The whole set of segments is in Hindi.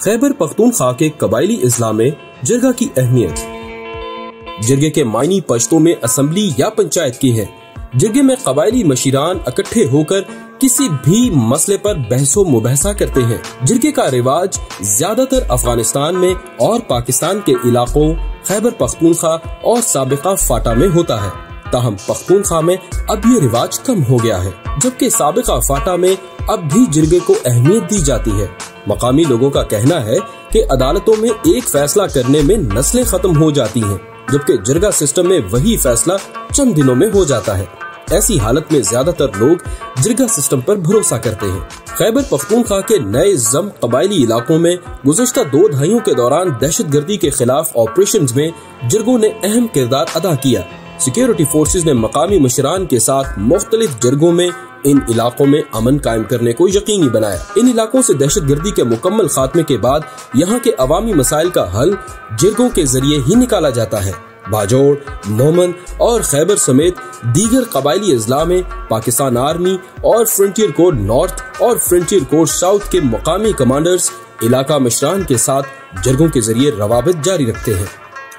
खैबर पख्तूनख्वा के कबायली इस्लाम में जरगा की अहमियत। जरगे के मायनी पश्तों में असम्बली या पंचायत की है। जरगे में कबायली मशीरान इकट्ठे होकर किसी भी मसले पर बहसो मुबहसा करते हैं। जिरगे का रिवाज ज़्यादातर अफ़गानिस्तान में और पाकिस्तान के इलाकों, खैबर पख्तूनख्वा और सबका फाटा में होता है। ताहम पख्तूनख्वा में अब ये रिवाज कम हो गया है, जबकि सबका फाटा में अब भी जिरगे को अहमियत दी जाती है। मकामी लोगों का कहना है कि अदालतों में एक फैसला करने में नस्लें खत्म हो जाती हैं, जबकि जिरगा सिस्टम में वही फैसला चंद दिनों में हो जाता है। ऐसी हालत में ज़्यादातर लोग जिरगा सिस्टम पर भरोसा करते हैं। खैबर पख्तूनख्वा के नए जम कबायली इलाकों में गुजशत दो दहाइयों के दौरान दहशत गर्दी के खिलाफ ऑपरेशन में जिरगों ने अहम किरदार अदा किया। सिक्योरिटी फोर्सेज ने मकामी मशरान के साथ मुख्तलिफ़ जरगों में, इन इलाकों में अमन कायम करने को यकीनी बनाया। इन इलाकों से दहशत गर्दी के मुकम्मल खात्मे के बाद यहाँ के अवामी मसाइल का हल जिरगों के ज़रिए ही निकाला जाता है। बाजोड़ मोहम्मद और खैबर समेत दीगर कबायली अजला में पाकिस्तान आर्मी और फ्रंटियर कोर नॉर्थ और फ्रंटियर कोर साउथ के मकामी कमांडर्स इलाका मशरान के साथ जरगों के ज़रिए रवाबित जारी रखते हैं।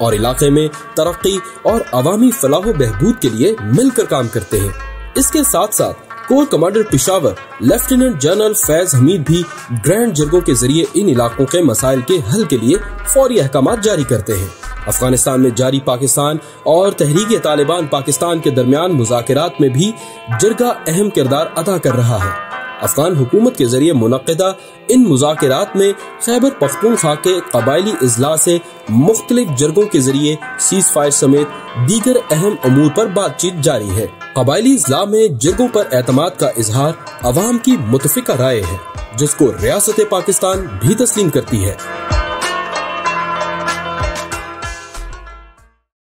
और इलाके में तरक्की और अवामी फलाह बहबूद के लिए मिलकर काम करते हैं। इसके साथ साथ corps commander Peshawar, lieutenant general Faiz Hameed भी ग्रैंड जरगों के ज़रिए इन इलाकों के मसाइल के हल के लिए फौरी अहकाम जारी करते हैं। अफ़गानिस्तान में जारी पाकिस्तान और तहरीक तालिबान पाकिस्तान के दरमियान मुजाकरात में भी जरगा अहम किरदार अदा कर रहा है। अफगान हुकूमत के ज़रिए मुनदा इन मुजाकर में खैबर पख्तूनखा के कबायली अजला से मुख्तलिफ़ जरगों के ज़रिए सीज फायर समेत दीगर अहम अमूर पर बातचीत जारी है। कबायली अजला में जरगों पर एतम का इजहार अवाम की मुतफिका राय है, जिसको रियासत पाकिस्तान भी तस्लीम करती है।